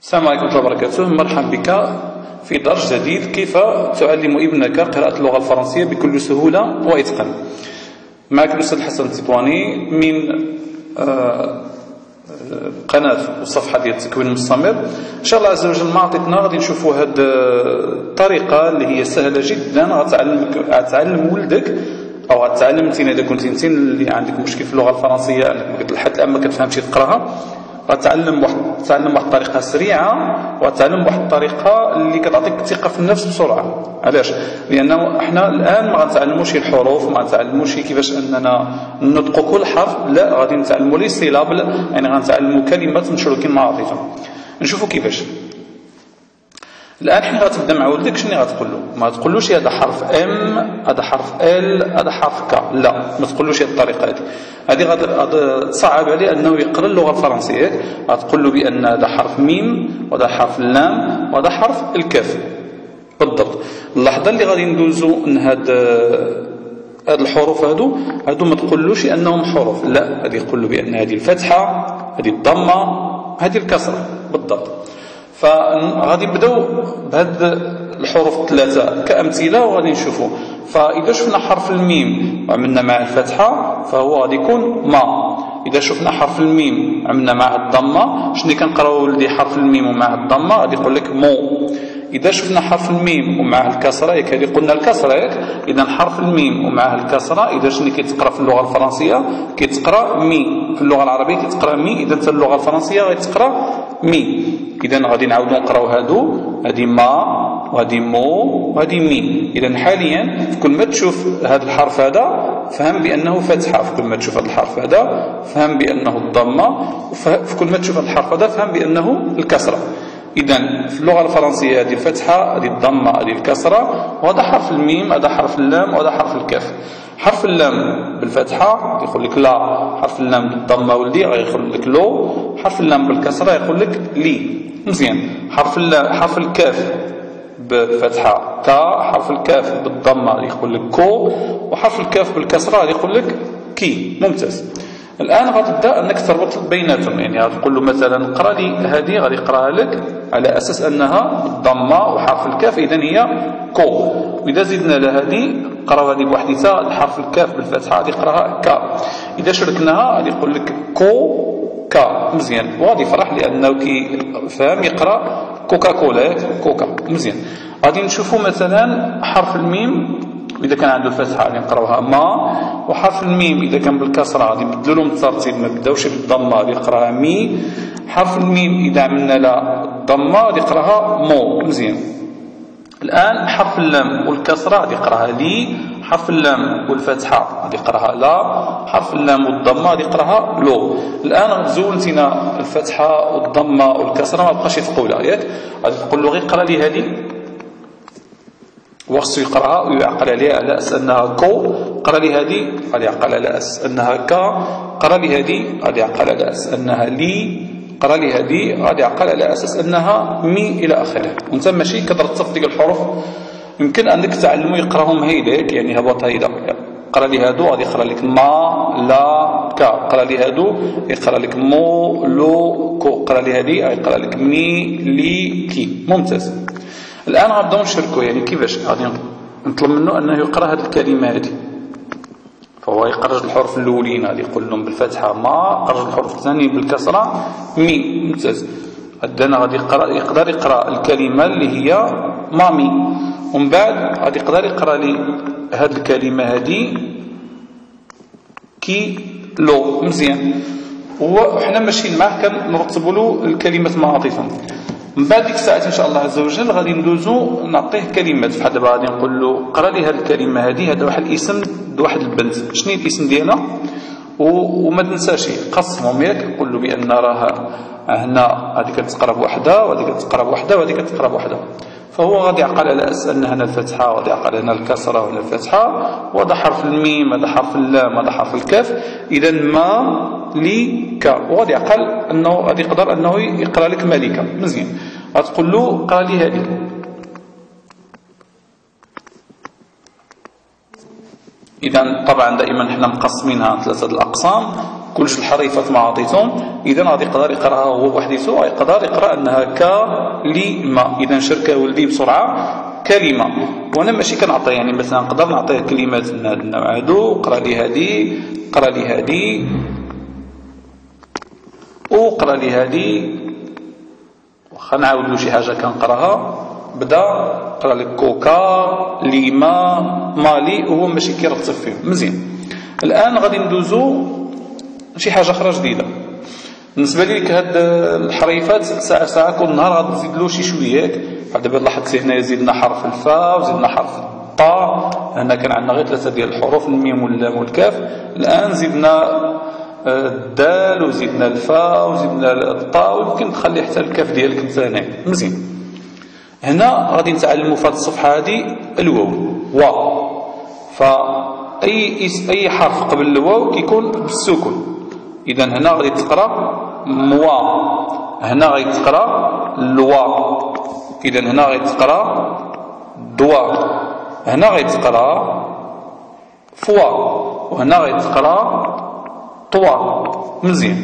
السلام عليكم ورحمة الله وبركاته. مرحبا بك في درس جديد. كيف تعلم ابنك قراءة اللغة الفرنسية بكل سهولة وإتقان؟ معك الأستاذ حسن التطواني من آه، قناة والصفحة ديال التكوين المستمر. إن شاء الله عز وجل ما عطيتنا غادي نشوفوا هذه الطريقة اللي هي سهلة جدا غتعلمك غتعلم ولدك أو غتعلم انت إذا كنت انت اللي عندك مشكل في اللغة الفرنسية أنك لحد الان ما كتفهمش تقراها. غتعلم واحد تعلم واحد الطريقة سريعة وتعلم واحد الطريقة اللي كتعطيك الثقة في النفس بسرعة. علاش؟ لأنه إحنا الآن ما غنتعلموش الحروف ما غنتعلموش كيفاش أننا نطق كل حرف لا غادي نتعلموا les syllabes يعني غنتعلموا كلمات مشروكين مع بعضهم نشوفوا كيفاش. الان حين غتبدا مع ولدك شنو غتقول له ما تقولوش هذا حرف M هذا حرف L هذا حرف K لا ما تقولوش هذه الطريقة هذه. هذه غادي تصعب عليه أنه يقرأ اللغة الفرنسية. غتقول له بأن هذا حرف ميم وهذا حرف اللام وهذا حرف الكاف. بالضبط. اللحظة اللي غادي ندوزو من هاد هاد الحروف هادو هادو ما تقولوش أنهم حروف. لا غادي يقول له بأن هذه الفتحة هذه الضمة هذه الكسرة. بالضبط. فغادي نبداو بهاد الحروف الثلاثة كأمثلة وغادي نشوفوا فإذا شفنا حرف الميم وعملنا مع الفتحة فهو غادي يكون ما. إذا شفنا حرف الميم عملنا معه الضمة. شنو كنقراو ولدي حرف الميم ومع الضمة؟ غادي يقول لك مو. إذا شفنا حرف الميم ومعه الكسرة ياك قلنا الكسرة ياك؟ إذا حرف الميم ومعه الكسرة إذا شنو كيتقرأ في اللغة الفرنسية؟ كيتقرأ مي. في اللغة العربية كيتقرأ مي إذا في اللغة الفرنسية غيتقرأ مي. إذا غادي نعاودو نقراو هادو. هادي ما وهادي مو وهادي مي. إذا حاليا في كل ما تشوف هذا الحرف هذا فهم بأنه فتحة في كل ما تشوف هذا الحرف هذا فهم بأنه الضمة. وفي كل ما تشوف هذا الحرف هذا فهم بأنه الكسرة. إذا في اللغة الفرنسية هذه الفتحة هذه الضمة هذه الكسرة وهذا حرف الميم هذا حرف اللام وهذا حرف الكاف. حرف اللام بالفتحة يقول لك لا حرف اللام بالضمة ولدي غيقول لك لو حرف اللام بالكسرة يقول لك لي. مزيان. حرف حرف الكاف بالفتحة تا حرف الكاف بالضمة يقول لك كو وحرف الكاف بالكسرة يقول لك كي. ممتاز. الآن غتبدا أنك تربط بيناتهم. يعني غتقول له مثلا اقرأ لي هذه غادي يقراها لك على أساس أنها بالضمة وحرف الكاف. إذا هي كو وإذا زدنا لها هذه قرا هذه بوحديتها الحرف الكاف بالفتحة غادي يقراها كا إذا شركناها غادي يقول لك كو كا مزيان. وغادي يفرح لأنه كي فهم يقرأ كوكا كولا كوكا. مزيان. غادي نشوفوا مثلا حرف الميم وإذا كان عنده الفتحة غادي نقراوها ما وحرف الميم إذا كان بالكسرة غادي نبدلو لهم الترتيب ما بداوش بالضمة غادي يقرأها مي. حرف الميم إذا عملنا لا الضمة غادي يقرأها مو. مزيان. الآن حرف اللام والكسرة غادي يقرأها لي. حرف اللام والفتحة غادي يقرأها لا. حرف اللام والضمة غادي يقرأها لو. الآن زولتينا الفتحة والضمة والكسرة ما بقاش يثقولا ياك غادي تقول له غير قرأ لي هذه. وخصو يقراها ويعقل عليها على أساس أنها كو قرأ لي هذه غادي يعقل على أساس أنها كا قرأ لي هذه غادي يعقل على أساس أنها لي قرأ لي هذه غادي يعقل على أساس أنها مي إلى آخره. وانت ماشي كترتب ديك الحروف يمكن انك تعلمو يقرأهم هيداك يعني هبط هيدا. قرأ لي هادو غادي يقرأ لك ما لا كا. قرأ لي هادو يقرأ لك مو لو كو. قرأ لي هذه يقرأ لك مي لي كي. ممتاز. الآن غنبداو نشركو يعني كيفاش غادي نطلب منه أنه يقرأ هذه الكلمة هذه فهو يقرج الحروف الأولين غادي يقول لهم بالفتحة ما قرج الحروف الثانية بالكسرة مي ممتاز. عندنا غادي يقرأ يقدر يقرأ الكلمة اللي هي مامي. ومن بعد غادي يقدر يقرأ لي هذه الكلمة هذه كي لو مزيان. وحنا ماشيين معاه كنرتبوا له الكلمات مع عاطفة من بعد ديك الساعات إن شاء الله عز وجل غادي ندوزو نعطيه كلمات بحال دابا غادي نقول له قرا لي هذه الكلمة. هذه هذا واحد الاسم واحد البنت شنو الاسم ديالها؟ وما تنساش قسمهم ياك قول له بأن راه هنا. هذه كتقرا بوحده وهذه كتقرا بوحده وهذه كتقرا بوحده فهو غادي يعقل على ان هنا الفتحه وغادي يعقل هنا الكسرة وهنا الفتحه وهذا حرف الميم هذا حرف اللام هذا حرف الكاف. اذا ما لي كا وغادي يعقل أنه غادي يقدر أنه يقرأ لك ملكه مزيان. غتقول له قرا لي هذه. اذا طبعا دائما حنا مقسمينها ثلاثة الأقسام. كل جوج الحريفات ما عطيتهم اذا غادي يقدر يقرأها هو بوحديته يقدر يقرأ أنها كلمة. اذا شركة ولدي بسرعة كلمة. وأنا ماشي كنعطي يعني مثلا نقدر نعطيه كلمات من هذا النوع هادو قرا لي هذه قرا لي هذه وقرا لي هذه واخا نعاود له شي حاجة كنقراها. بدا قرا لك كوكا ليما مالي وهو ماشي كيرتب فيهم. مزيان. الآن غادي ندوزو شي حاجة أخرى جديدة. بالنسبة لي هاد الحريفات ساعة ساعة كل نهار غادي نزيد له شي شوية ياك دابا لاحظتي هنا زيدنا حرف الفاء وزيدنا حرف الطاء هنا كان عندنا غير ثلاثة ديال الحروف الميم واللام والكاف. الآن زدنا آه، الدال وزدنا الفاء وزدنا الطاء ويمكن تخلي حتى الكاف ديالك هنا مزيان. هنا غادي نتعلموا في هذه الصفحة هذه الواو. و فاي أي حرف قبل الواو كيكون بالسكون. اذا هنا غادي تقرأ موا. هنا غادي تقرأ لوا. اذا هنا غادي تقرأ دوا. هنا غادي تقرأ فوا. وهنا غادي تقرأ طوا. مزيان.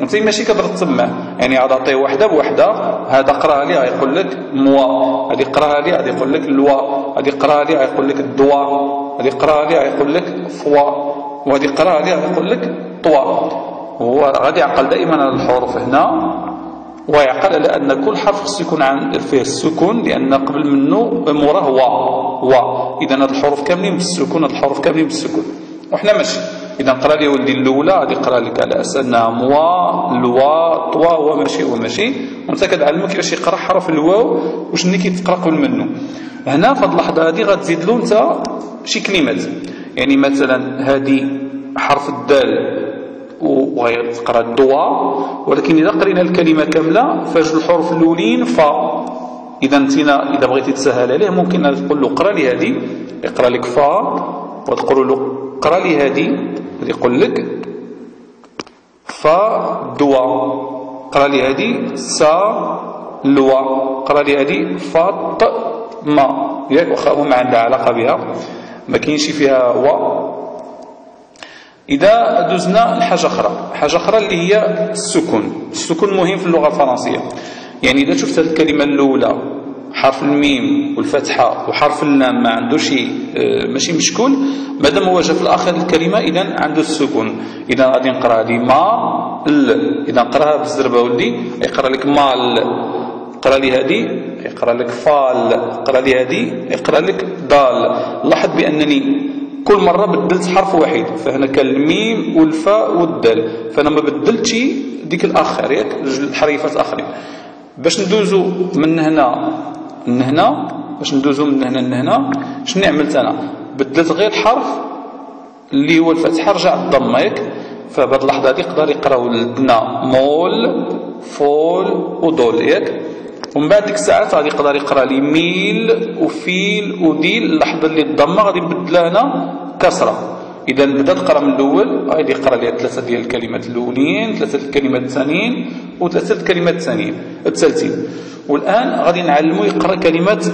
انت ماشي كترتب معاه يعني عاد عطيه وحدة بوحدة. هذا قراها لي غيقول لك موا. هذه قراها لي غادي يقول لك لوا. هذه قراها لي غيقول لك دوا. هذه قراها لي غيقول لك فوا. وهذه قراها لي غيقول لك طوا هو غادي يعقل دائما على الحروف هنا ويعقل على أن كل حرف خصو يكون عن فيه السكون لأن قبل منه موراه وا وا اذا هاد الحروف كاملين بالسكون هاد الحروف كاملين بالسكون. وحنا ماشي. اذا قرأ لي ولدي الأولى غادي يقرأ لك على أساس أنها موا لوا طوا هو ماشي هو ماشي وأنت كتعلمو كيفاش يقرأ حرف الواو اللي كيتقرأ قبل منه. هنا في هذه اللحظة هذه غتزيد له أنت شي كلمات. يعني مثلا هذه حرف الدال وغيتقرا الدواء ولكن إذا قرينا الكلمة كاملة فجوج الحروف الأولين ف إذا انتنا إذا بغيتي تسهل عليه ممكن تقول له اقرأ لي هذه. يقرا لك فا وتقول له اقرأ لي هذه. يقول لك فا دوا. اقرأ لي هذه سا لوا. اقرأ لي هذه فاط ما. ياك واخا ما عندها علاقة بها. ما كاينش فيها و إذا دوزنا لحاجة أخرى. حاجة أخرى اللي هي السكون. السكون مهم في اللغة الفرنسية. يعني إذا شفت الكلمة الأولى حرف الميم والفتحة وحرف اللام ما عنده شيء آه، ماشي مشكول مادام هو جا في الآخر الكلمة إذا عنده السكون. إذا غادي نقرأ هذه ما ل إذا نقرأها بالزربة ولدي يقرأ لك مال قرأ لي هذه يقرا لك فال قرا لي هذه يقرا لك دال. لاحظ بأنني كل مرة بدلت حرف واحد فهنا كان الميم والفاء والدال. فأنا ما بدلتش ديك الآخر ياك؟ الحريفات آخرين باش ندوزو من هنا من هنا باش ندوزو من هنا لهنا شنو عملت أنا؟ بدلت غير الحرف اللي هو الفتحة رجع الضمة ياك؟ فبهاد اللحظة هادي يقدر يقراو ولدنا مول فول ودول ياك؟ ومن بعد ديك الساعات غادي يقدر يقرأ لي ميل وفيل وديل اللحظه اللي الضمة غادي نبدلها هنا كسرة. إذا بدا تقرأ من الأول غادي يقرأ لي ثلاثة ديال الكلمات الأولين ثلاثة الكلمات الثانيين وثلاثة الكلمات الثانيين. الثالثين والآن غادي نعلمو يقرأ كلمات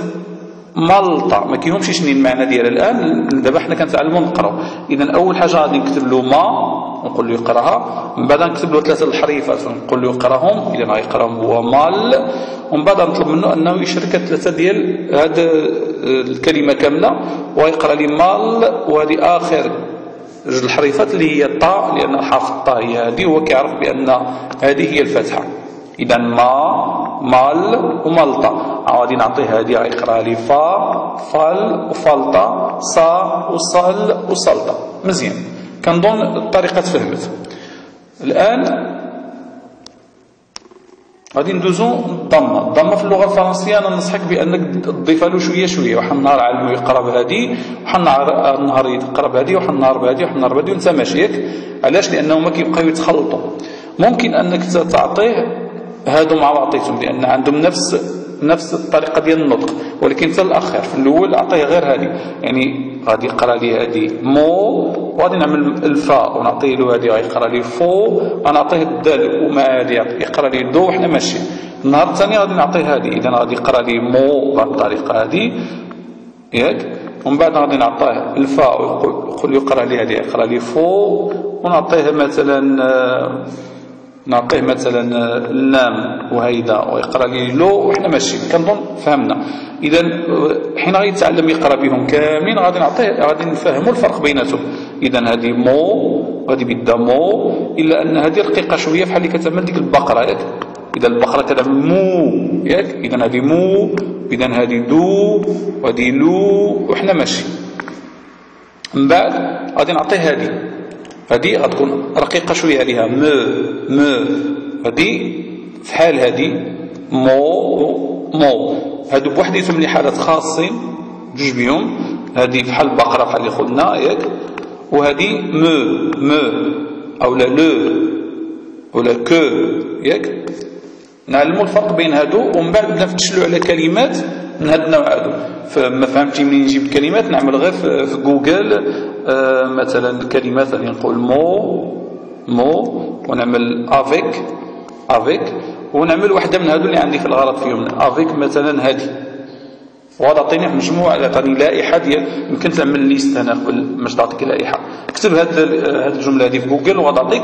مالطا ما كاينهمش شنو المعنى ديالها الآن. دابا حنا كنتعلموا نقراو. إذا أول حاجة غادي نكتب له ما. نقول له يقراها. من بعد نكتب له ثلاثة الحريفات نقول له يقراهم. إذا غيقراهم هو مال. ومن بعد نطلب منه أنه يشرك ثلاثة ديال هاد الكلمة كاملة ويقرأ لي مال. وهذه آخر جوج الحريفات اللي هي الطاء لأن حرف الطاء هي هذه هو كيعرف بأن هذه هي الفتحه اذا ما مال ومالطا غادي نعطيه هذه غيقرا لي فا فال وفالطا صا وصل وصلطا مزيان. كنظن الطريقة تفهمت الآن غادي ندوزو الضمه الضمه في اللغة الفرنسية أنا ننصحك بأنك تضيف له شوية شوية. واحد النهار علمو يقرا بهذه واحد النهار يقرا بهذه واحد النهار بهذه واحد النهار بهذه وانت ماشي ياك علاش؟ لأنه ما كيبقاو يتخلطوا. ممكن أنك تعطيه هادو مع بعضيتهم لأن عندهم نفس نفس الطريقة ديال النطق ولكن حتى الآخر في الأول اعطيه غير هذه. يعني غادي يقرأ لي هذه مو وغادي نعمل الفاء ونعطيه له هذه غيقرا لي فو غنعطيه الدال ومع هذه يقرأ لي دو وحنا ماشي. النهار الثاني غادي نعطيه هذه إذا غادي يقرأ لي مو بهذه الطريقة هذه. ياك؟ ومن بعد غادي نعطيه الفاء ويقول يقرأ لي هذه يقرأ لي فو ونعطيه مثلا آه، نعطيه مثلا اللام وهيدا ويقرأ لي لو وحنا ماشي كنظن فهمنا. اذا حين غادي يتعلم يقرأ بهم كاملين غادي نعطيه غادي نفهموا الفرق بيناتهم. اذا هذه مو غادي بدا مو إلا أن هذه رقيقة شوية بحال اللي كتعمل ديك البقرة ياك؟ إذا البقرة كتعمل مو ياك؟ اذا هذه مو اذا هذه دو وهذه لو وحنا ماشي من بعد غادي نعطيه هذه. هذه غتكون رقيقة شوية عليها. م م هذه في حال هذه مو مو. هادو بوحديتهم اللي حالات خاصين جوج بيهم. هذه بحال البقرة بحال اللي قلنا ياك. وهذه م م أو لا لو ولا كو ياك. نعلموا الفرق بين هادو ومن بعد نفتشلوا على كلمات. من هذا النوع هذا فما فهمتي منين نجيب الكلمات نعمل غير في جوجل آه مثلا الكلمات اللي نقول مو مو ونعمل avec avec ونعمل واحدة من هذو اللي عندي في الغلط فيهم. avec مثلا هذه وهذا عطيني مجموعه عطاني لائحة ديال يمكن تعمل ليست أنا قبل باش تعطيك لائحة. اكتب هذه هذه الجملة هذه في جوجل وغادي تعطيك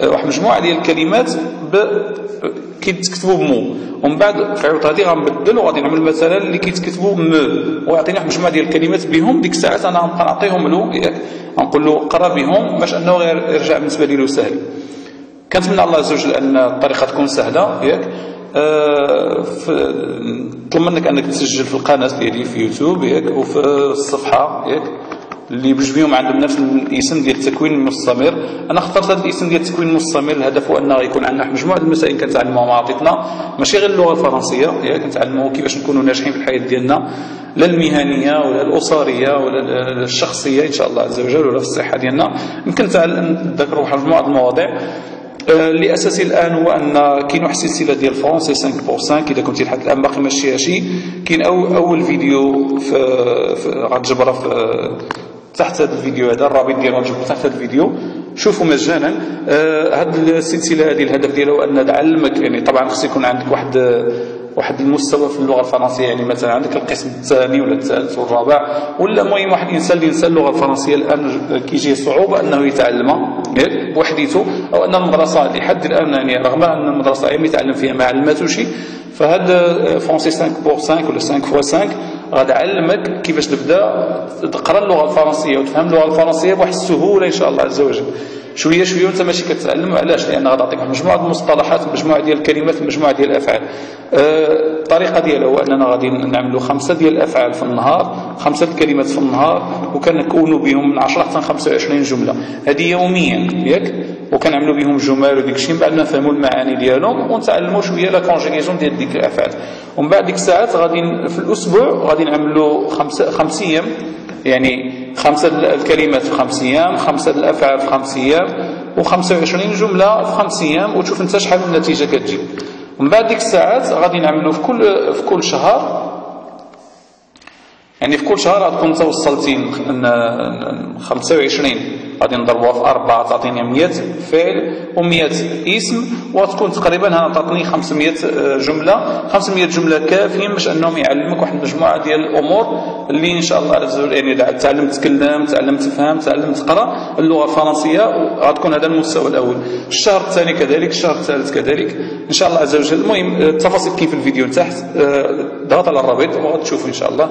آه، واحد مجموعة ديال الكلمات ب كيتكتبوا بمو ومن بعد في عوض هذه غنبدل وغادي نعمل مثلا اللي كيتكتبوا م ويعطيني واحد مجموعة ديال الكلمات بهم ديك الساعات أنا غنبقى نعطيهم له غنقول له قرا بهم باش أنه يرجع بالنسبة لي له سهل. كنتمنى الله عز وجل أن الطريقة تكون سهلة ياك؟ أه طلب منك أنك تسجل في القناة ديالي في يوتيوب ياك؟ وفي الصفحة ياك؟ اللي بجوج بهم عندهم نفس الاسم ديال التكوين المستمر. أنا اخترت هذا الاسم ديال التكوين المستمر الهدف هو انه يكون عندنا مجموعة المسائل كنتعلموها مع عطيتنا. ماشي غير اللغة الفرنسية ياك؟ كنتعلموا كيفاش نكونوا ناجحين في الحياة ديالنا. لا المهنية ولا الأسرية ولا الشخصية إن شاء الله عز وجل ولا في الصحة ديالنا. يمكن نذكروا واحد المواضيع. اللي اساسي الان هو ان كاين واحد السلسله ديال français 5 pour 5 اذا كنتي لحد الان باقي ما شتيهاش كاين أو اول فيديو في, في غتجبرها في تحت هذا الفيديو هذا الرابط ديالو غنجبرو تحت هذا الفيديو. شوفوا مجانا آه هذه السلسلة هذه الهدف ديالها هو أن تعلمك يعني طبعا خص يكون عندك واحد واحد المستوى في اللغة الفرنسية يعني مثلا عندك القسم الثاني ولا الثالث والرابع ولا المهم واحد الانسان اللي ينسى اللغة الفرنسية الآن كيجيه صعوبة أنه يتعلمها بوحديته أو أن المدرسة لحد الآن يعني رغم أن المدرسة يم يتعلم فيها ما علماتوش فهذا français 5 pour 5 ولا 5 fois 5 غادي علمك كيفاش تبدأ تقرأ اللغة الفرنسية وتفهم اللغة الفرنسية بواحد السهولة إن شاء الله عز وجل. شوية شوية وانت ماشي كتعلم علاش؟ لأن غادي تعطيك مجموعة المصطلحات مجموعة ديال الكلمات مجموعة ديال الأفعال. أه الطريقة ديالها هو أننا غادي نعملوا خمسة ديال الأفعال في النهار خمسة الكلمات في النهار وكنكونوا بهم من 10 حتى 25 جملة. هذه يوميا ياك؟ وكنعملوا بهم جمل وديك الشيء من بعد ما نفهموا المعاني ديالهم ونتعلموا شوية لا كونجيغيزون ديال ديك الأفعال. ومن بعد ديك الساعات غادي في الأسبوع غادي نعملوا خمسه خمس أيام. يعني خمسة الكلمات في خمس أيام خمسة الأفعال في خمس أيام وخمسة وعشرين جملة في خمس أيام وتشوف أنت شحال من نتيجة كتجيب. ومن بعد ديك الساعات غادي نعملوا في كل في كل شهر يعني في كل شهر غتكون انت وصلتي 25 غادي نضربوها في أربعة تعطيني 100 فعل و100 اسم وتكون تقريبا هنا تعطيني 500 آه، جملة. 500 جملة كافيين باش أنهم يعلمك واحد المجموعة ديال الأمور اللي إن شاء الله يعني تعلم تتكلم تعلم تفهم تعلم تقرأ اللغة الفرنسية غتكون هذا المستوى الأول. الشهر الثاني كذلك الشهر الثالث كذلك. إن شاء الله عز وجل. المهم التفاصيل كيف الفيديو تحت آه، ضغط على الرابط وغتشوفوا إن شاء الله.